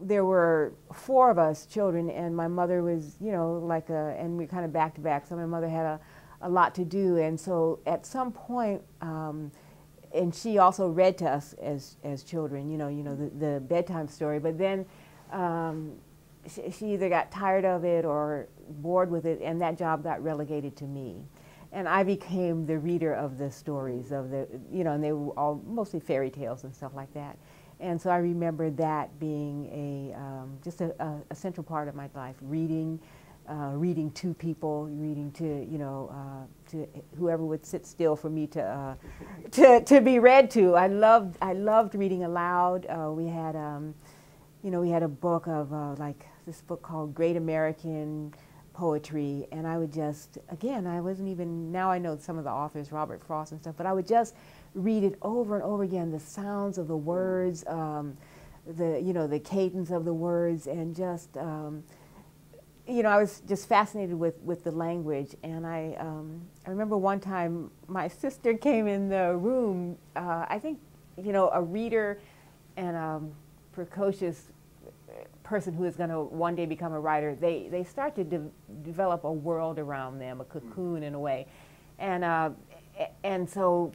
there were four of us children, and my mother was, you know, like a, and we kind of back to back. So my mother had a, a lot to do, and so at some point, um, and she also read to us as as children, you know, you know the, the bedtime story. But then um, she, she either got tired of it or bored with it, and that job got relegated to me and I became the reader of the stories of the, you know, and they were all mostly fairy tales and stuff like that. And so I remember that being a um, just a, a, a, central part of my life, reading, uh, reading to people, reading to you know uh, to whoever would sit still for me to uh, to to be read to. I loved I loved reading aloud. Uh, we had um, you know we had a book of uh, like this book called Great American poetry and I would just again I wasn't even now I know some of the authors Robert Frost and stuff but I would just read it over and over again the sounds of the words um, the you know the cadence of the words and just um, you know I was just fascinated with with the language and I um, I remember one time my sister came in the room uh, I think you know a reader and a precocious person who is going to one day become a writer, they, they start to de develop a world around them, a cocoon in a way. And, uh, and so,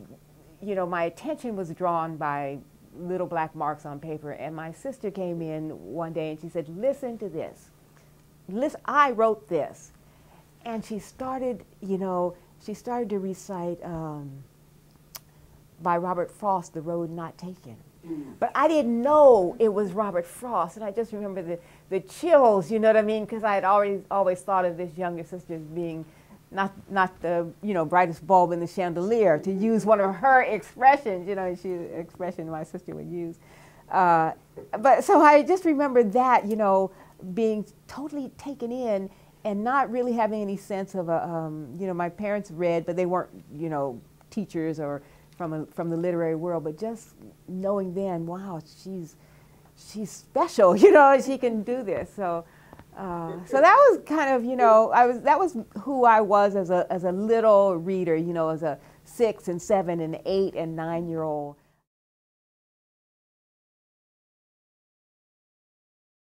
you know, my attention was drawn by little black marks on paper. And my sister came in one day and she said, listen to this. Listen, I wrote this. And she started, you know, she started to recite um, by Robert Frost, The Road Not Taken. But I didn't know it was Robert Frost, and I just remember the, the chills, you know what I mean? Because I had always always thought of this younger sister as being not not the you know brightest bulb in the chandelier, to use one of her expressions, you know, she expression my sister would use. Uh, but so I just remember that, you know, being totally taken in and not really having any sense of a, um, you know, my parents read, but they weren't, you know, teachers or from, a, from the literary world, but just knowing then, wow, she's, she's special, you know, she can do this. So, uh, so that was kind of, you know, I was, that was who I was as a, as a little reader, you know, as a six and seven and eight and nine year old.